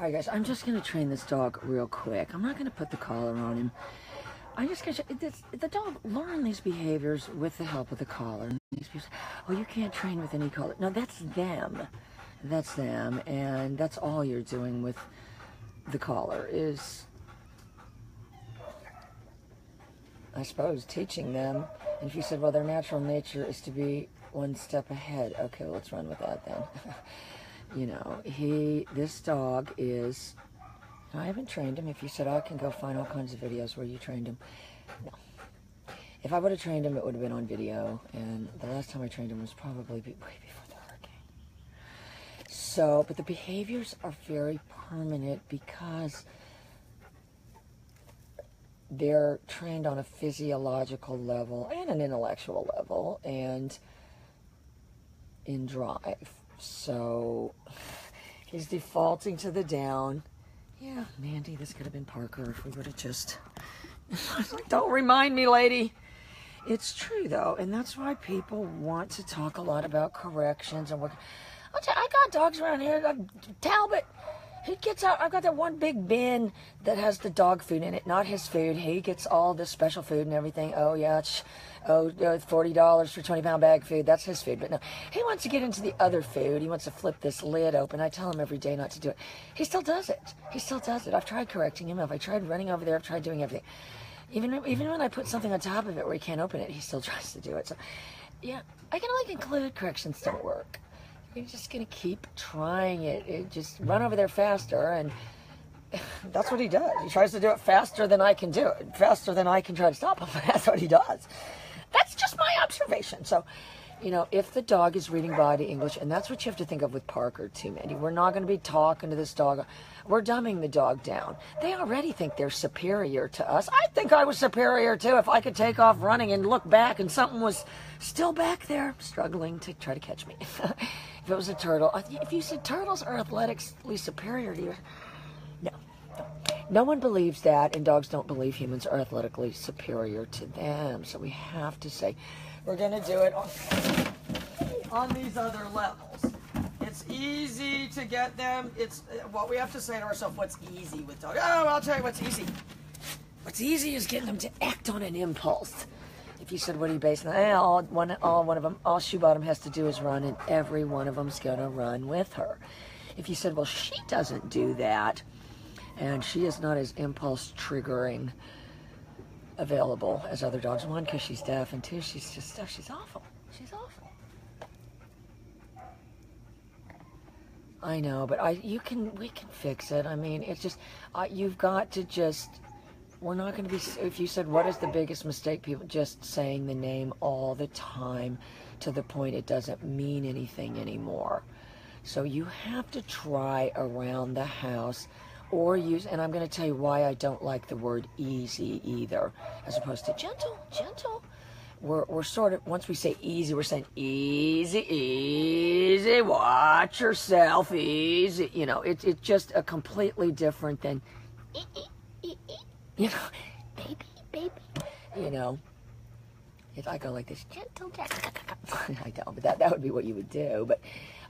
All right, guys, I'm just going to train this dog real quick. I'm not going to put the collar on him. I just got the dog learn these behaviors with the help of the collar. These people oh, you can't train with any collar. No, that's them. That's them, and that's all you're doing with the collar is, I suppose, teaching them. And if you said, well, their natural nature is to be one step ahead, okay, let's run with that then. you know, he, this dog is I haven't trained him. If you said, oh, I can go find all kinds of videos where you trained him. No. If I would have trained him, it would have been on video. And the last time I trained him was probably way before the hurricane. So, but the behaviors are very permanent because they're trained on a physiological level and an intellectual level and in drive. So he's defaulting to the down yeah, Mandy, this could have been Parker if we would have just. Don't remind me, lady. It's true though, and that's why people want to talk a lot about corrections and what. I got dogs around here. Got Talbot. He gets out. I've got that one big bin that has the dog food in it, not his food. He gets all the special food and everything. Oh yeah, oh, uh, $40 for 20 pound bag food. That's his food. But no, he wants to get into the other food. He wants to flip this lid open. I tell him every day not to do it. He still does it. He still does it. I've tried correcting him. I've tried running over there. I've tried doing everything. Even, even when I put something on top of it where he can't open it, he still tries to do it. So, yeah, I can only conclude corrections don't work. You're just going to keep trying it. it. Just run over there faster and that's what he does. He tries to do it faster than I can do it, faster than I can try to stop him. That's what he does. My observation. So, you know, if the dog is reading body English, and that's what you have to think of with Parker too, Mandy. We're not going to be talking to this dog. We're dumbing the dog down. They already think they're superior to us. I think I was superior too if I could take off running and look back and something was still back there struggling to try to catch me. if it was a turtle, if you said turtles are athletically superior to you, no one believes that, and dogs don't believe humans are athletically superior to them. So we have to say, we're going to do it on, on these other levels. It's easy to get them. It's what we have to say to ourselves. What's easy with dogs? Oh, I'll tell you what's easy. What's easy is getting them to act on an impulse. If you said, "What are you basing on?" Eh, all one, all one of them, all shoe bottom has to do is run, and every one of them's gonna run with her. If you said, "Well, she doesn't do that," and she is not as impulse triggering available as other dogs. One, because she's deaf, and two, she's just oh, she's awful. She's awful. I know, but I you can we can fix it. I mean, it's just you've got to just. We're not going to be. If you said what is the biggest mistake, people just saying the name all the time, to the point it doesn't mean anything anymore. So you have to try around the house or use, and I'm going to tell you why I don't like the word easy either, as opposed to gentle, gentle. We're, we're sort of, once we say easy, we're saying easy, easy, watch yourself, easy. You know, it's it's just a completely different than, you know, baby, baby. You know, if I go like this, gentle, gentle, I don't, but that, that would be what you would do. But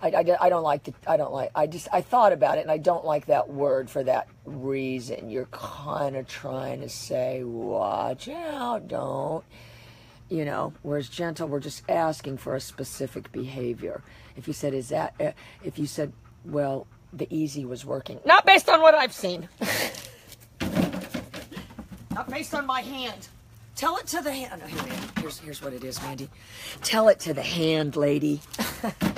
I, I, I don't like to, I don't like, I just, I thought about it and I don't like that word for that reason. You're kind of trying to say, watch out, don't, you know, whereas gentle, we're just asking for a specific behavior. If you said, is that, uh, if you said, well, the easy was working, not based on what I've seen, not based on my hand. Tell it to the hand. Oh, here's, here's what it is, Mandy. Tell it to the hand, lady.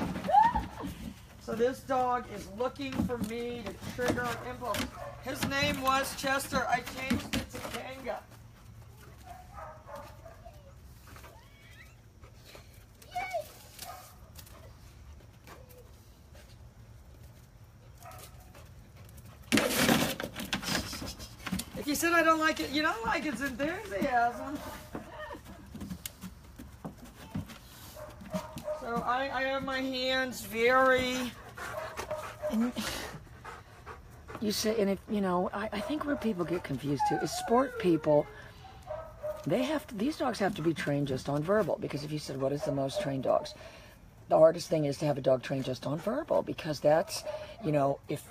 So this dog is looking for me to trigger an impulse. His name was Chester. I changed it to Kanga. If you said I don't like it, you don't like its enthusiasm. So I, I have my hands very and you say, and if you know, I, I think where people get confused too is sport people. They have to, these dogs have to be trained just on verbal because if you said what is the most trained dogs, the hardest thing is to have a dog trained just on verbal because that's, you know, if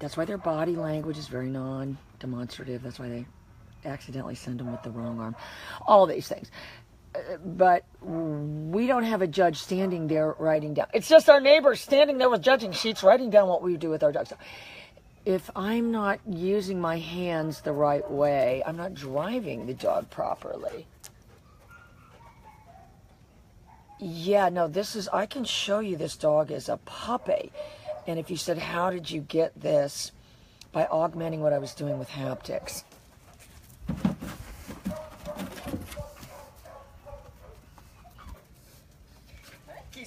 That's why their body language is very non-demonstrative. That's why they accidentally send them with the wrong arm. All these things. But we don't have a judge standing there writing down. It's just our neighbors standing there with judging sheets writing down what we do with our dogs. If I'm not using my hands the right way, I'm not driving the dog properly. Yeah, no, this is, I can show you this dog as a puppy. And if you said, how did you get this? By augmenting what I was doing with haptics.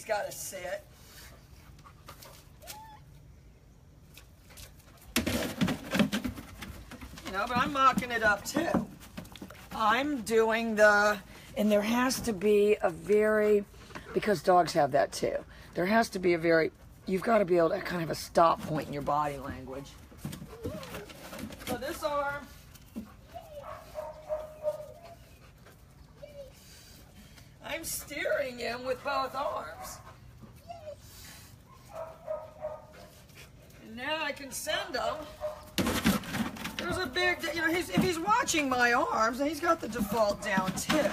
He's got to sit. You know, but I'm mocking it up too. I'm doing the, and there has to be a very, because dogs have that too. There has to be a very you've got to be able to kind of have a stop point in your body language. So this arm, I'm steering him with both arms. And now I can send him. There's a big, you know, he's, if he's watching my arms, and he's got the default down too.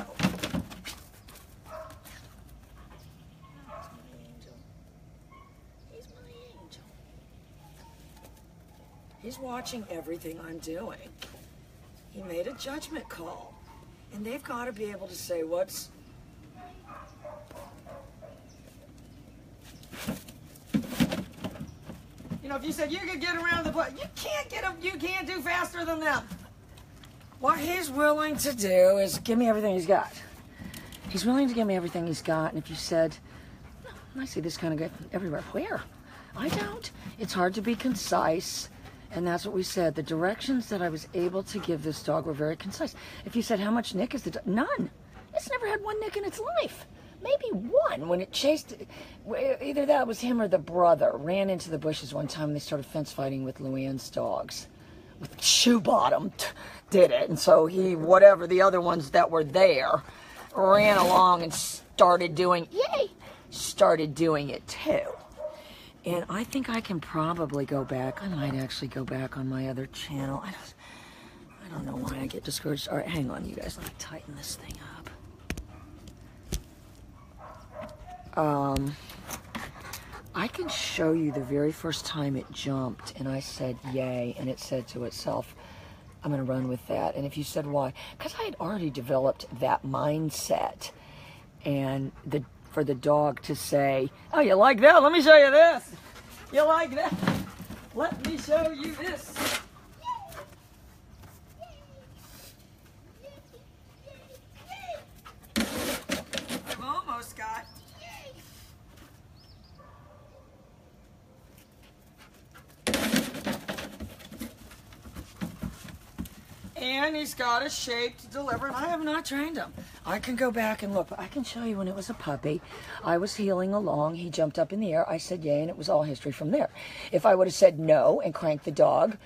He's watching everything I'm doing. He made a judgment call. And they've got to be able to say what's know, if you said you could get around the block, you can't get them, you can't do faster than them. What he's willing to do is give me everything he's got. He's willing to give me everything he's got, and if you said, oh, I see this kind of guy everywhere. Where? I don't. It's hard to be concise and that's what we said. The directions that I was able to give this dog were very concise. If you said, how much nick is the dog? None. It's never had one nick in its life. Maybe one when it chased, either that was him or the brother, ran into the bushes one time and they started fence fighting with Luann's dogs. With shoe bottom did it. And so he, whatever the other ones that were there, ran along and started doing, yay, started doing it too. And I think I can probably go back. I might actually go back on my other channel. I don't, I don't know why I get discouraged. All right, hang on, you guys. Let me tighten this thing up. Um, I can show you the very first time it jumped and I said yay and it said to itself, I'm going to run with that. And if you said why, because I had already developed that mindset and the for the dog to say, oh, you like that? Let me show you this. You like that? Let me show you this. I've almost got and he's got a shape to deliver, and I have not trained him. I can go back and look, I can show you when it was a puppy. I was heeling along, he jumped up in the air, I said yay, and it was all history from there. If I would have said no and cranked the dog,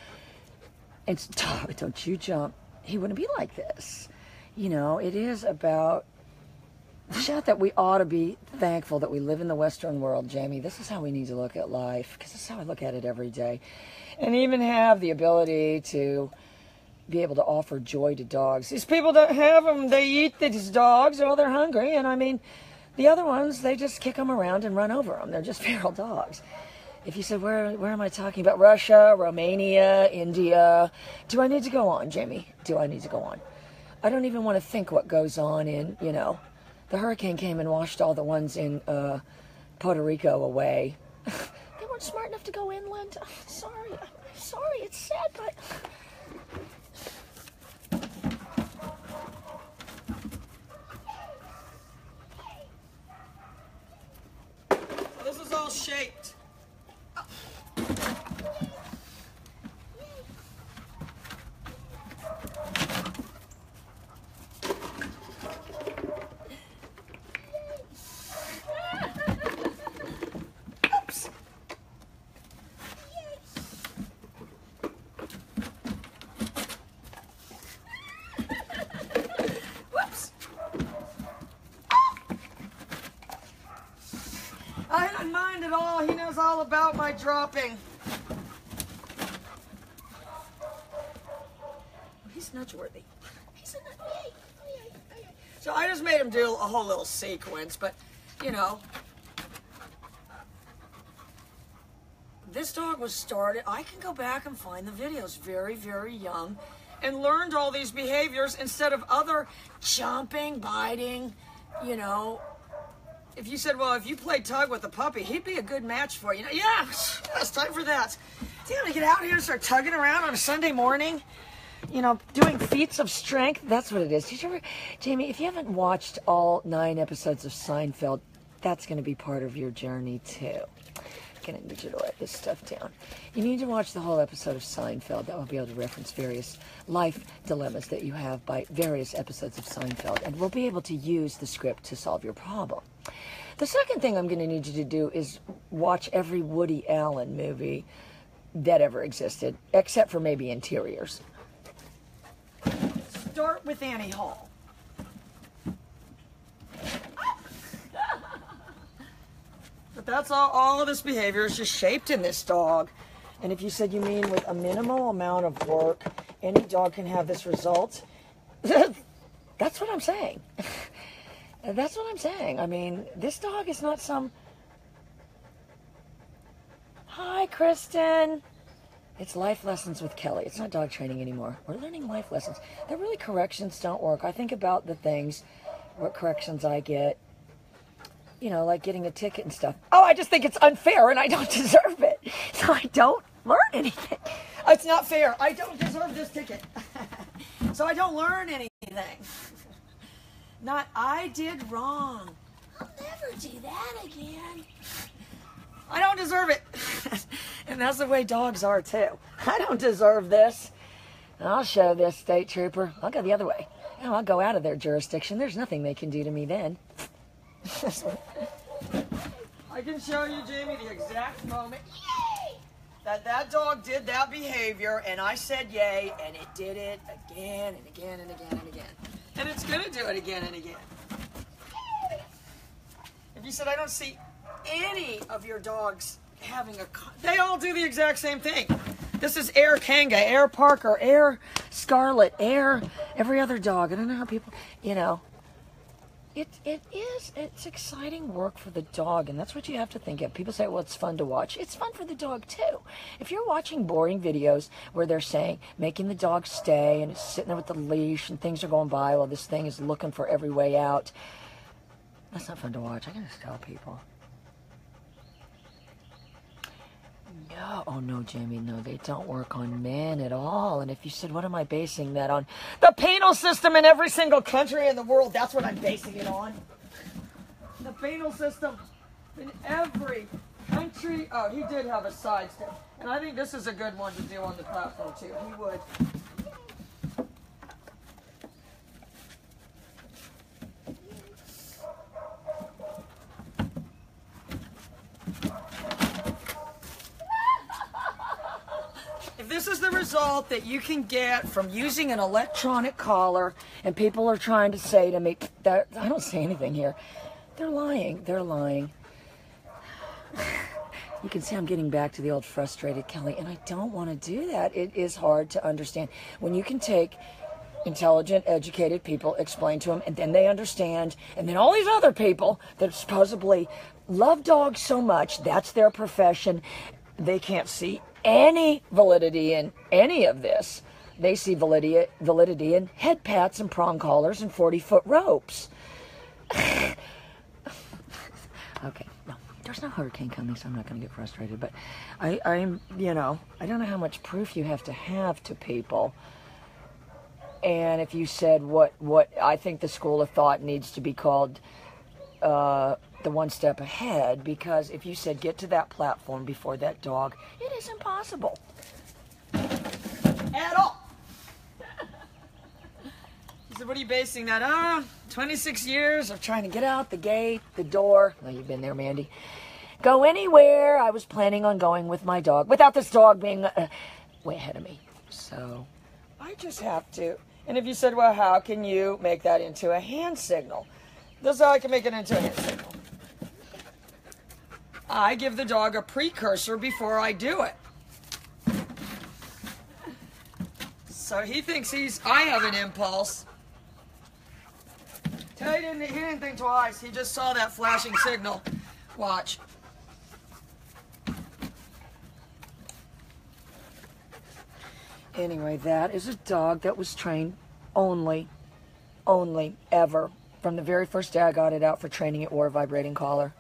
and stop, don't you jump, he wouldn't be like this. You know, it is about the Shot that we ought to be thankful that we live in the Western world, Jamie. This is how we need to look at life, because this is how I look at it every day. And even have the ability to be able to offer joy to dogs. These people don't have them. They eat these dogs while they're hungry. And I mean, the other ones, they just kick them around and run over them. They're just feral dogs. If you said, where, where am I talking about? Russia, Romania, India. Do I need to go on, Jamie? Do I need to go on? I don't even want to think what goes on in, you know, the hurricane came and washed all the ones in uh, Puerto Rico away. they weren't smart enough to go inland. sorry. Sorry. It's sad, but all it all. He knows all about my dropping. Oh, he's nudge-worthy. He's a nudge. So I just made him do a whole little sequence, but, you know, this dog was started. I can go back and find the videos. Very, very young and learned all these behaviors instead of other jumping, biting, you know, if you said, well, if you played tug with a puppy, he'd be a good match for you. you know, yeah, it's time for that. Damn, to get out here and start tugging around on a Sunday morning, you know, doing feats of strength. That's what it is. Did you ever, Jamie, if you haven't watched all nine episodes of Seinfeld, that's going to be part of your journey too. I'm going to need you to write this stuff down. You need to watch the whole episode of Seinfeld. That will be able to reference various life dilemmas that you have by various episodes of Seinfeld, and we'll be able to use the script to solve your problem. The second thing I'm going to need you to do is watch every Woody Allen movie that ever existed, except for maybe interiors. Start with Annie Hall. but that's all, all of this behavior is just shaped in this dog. And if you said you mean with a minimal amount of work, any dog can have this result, that's what I'm saying. that's what I'm saying. I mean, this dog is not some Hi, Kristen. It's life lessons with Kelly. It's not dog training anymore. We're learning life lessons. They're really corrections don't work. I think about the things, what corrections I get, you know, like getting a ticket and stuff. Oh, I just think it's unfair and I don't deserve it. So I don't learn anything. It's not fair. I don't deserve this ticket. so I don't learn anything. Not, I did wrong. I'll never do that again. I don't deserve it. and that's the way dogs are too. I don't deserve this. I'll show this state trooper. I'll go the other way. You I'll go out of their jurisdiction. There's nothing they can do to me then. I can show you, Jamie, the exact moment yay, that that dog did that behavior, and I said yay, and it did it again and again and again and again. And it's going to do it again and again. If you said, I don't see any of your dogs having a, they all do the exact same thing. This is Air Kanga, Air Parker, Air Scarlet, Air every other dog. I don't know how people, you know, it, it is, it's exciting work for the dog, and that's what you have to think of. People say, well, it's fun to watch. It's fun for the dog, too. If you're watching boring videos where they're saying, making the dog stay, and it's sitting there with the leash, and things are going by while this thing is looking for every way out, that's not fun to watch. I can just tell people. Oh no, Jamie, no, they don't work on men at all. And if you said, what am I basing that on? The penal system in every single country in the world, that's what I'm basing it on. The penal system in every country. Oh, he did have a side step. And I think this is a good one to do on the platform, too. He would. this that you can get from using an electronic collar, and people are trying to say to me, that I don't say anything here. They're lying. They're lying. You can see I'm getting back to the old frustrated Kelly, and I don't want to do that. It is hard to understand. When you can take intelligent, educated people, explain to them, and then they understand, and then all these other people that supposedly love dogs so much, that's their profession, they can't see any validity in any of this. They see validity, validity in head pats and prong collars and 40 foot ropes. okay, no, there's no hurricane coming, so I'm not going to get frustrated. But I, I'm, you know, I don't know how much proof you have to have to people. And if you said what, what I think the school of thought needs to be called, uh, the one step ahead because if you said get to that platform before that dog, it is impossible. At all. he said, what are you basing that on? 26 years of trying to get out the gate, the door. Oh, you've been there, Mandy. Go anywhere. I was planning on going with my dog without this dog being uh, way ahead of me. So I just have to. And if you said, well, how can you make that into a hand signal? This is how I can make it into a hand signal. I give the dog a precursor before I do it. So he thinks he's, I have an impulse. He didn't, he didn't think twice. He just saw that flashing signal. Watch. Anyway, that is a dog that was trained only, only, ever. From the very first day I got it out for training, it wore a vibrating collar.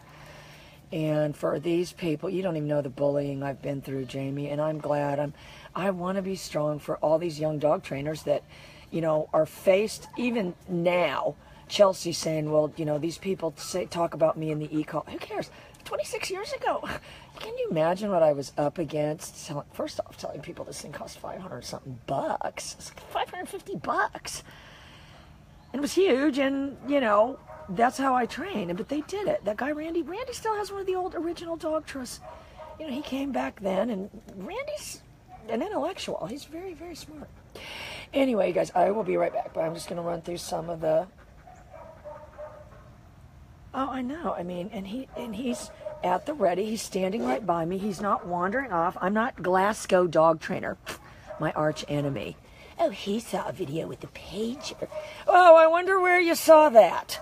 And for these people, you don't even know the bullying I've been through, Jamie. And I'm glad. I'm. I want to be strong for all these young dog trainers that, you know, are faced even now. Chelsea saying, "Well, you know, these people say talk about me in the e-call. Who cares? 26 years ago. Can you imagine what I was up against? First off, telling people this thing cost 500 something bucks. It's 550 bucks. And it was huge, and you know, that's how I train. But they did it. That guy Randy, Randy still has one of the old original Dogtras. You know, he came back then, and Randy's an intellectual. He's very, very smart. Anyway, guys, I will be right back, but I'm just going to run through some of the. Oh, I know. I mean, and he and he's at the ready. He's standing right by me. He's not wandering off. I'm not Glasgow dog trainer, my arch enemy. Oh, he saw a video with the pager. Oh, I wonder where you saw that.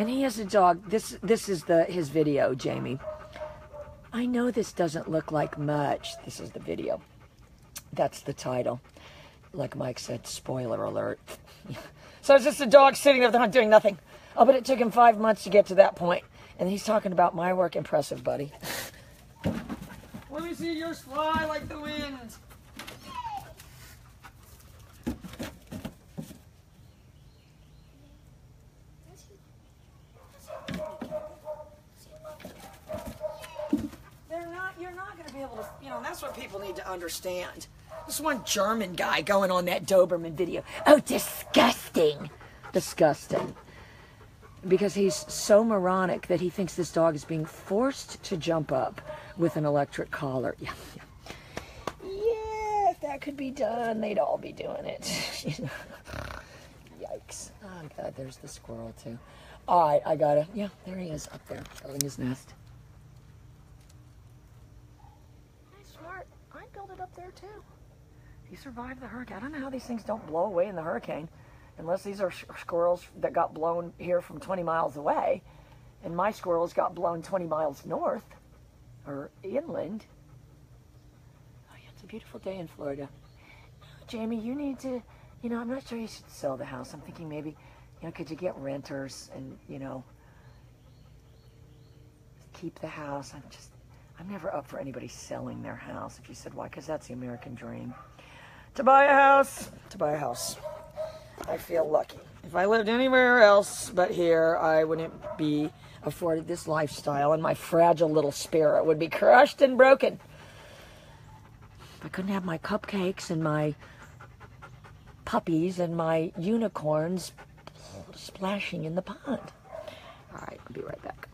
And he has a dog. This this is the his video, Jamie. I know this doesn't look like much. This is the video. That's the title. Like Mike said, spoiler alert. so it's just a dog sitting there doing nothing. Oh, but it took him five months to get to that point. And he's talking about my work. Impressive, buddy. Let me see yours fly like the wind. They're not, you're not going to be able to, you know, that's what people need to understand. This one German guy going on that Doberman video. Oh, disgusting. Disgusting. Because he's so moronic that he thinks this dog is being forced to jump up with an electric collar. Yeah, yeah. yeah if that could be done, they'd all be doing it. Yikes. Oh, God, there's the squirrel, too. All right, I got it. Yeah, there he is up there, building his nest. Up there, too. He survived the hurricane. I don't know how these things don't blow away in the hurricane, unless these are squirrels that got blown here from 20 miles away, and my squirrels got blown 20 miles north or inland. Oh, yeah, it's a beautiful day in Florida. Oh, Jamie, you need to, you know, I'm not sure you should sell the house. I'm thinking maybe, you know, could you get renters and, you know, keep the house? I'm just, I'm never up for anybody selling their house. If you said why, because that's the American dream to buy a house, to buy a house. I feel lucky. If I lived anywhere else but here, I wouldn't be afforded this lifestyle, and my fragile little spirit would be crushed and broken. I couldn't have my cupcakes and my puppies and my unicorns splashing in the pond. All right, I'll be right back.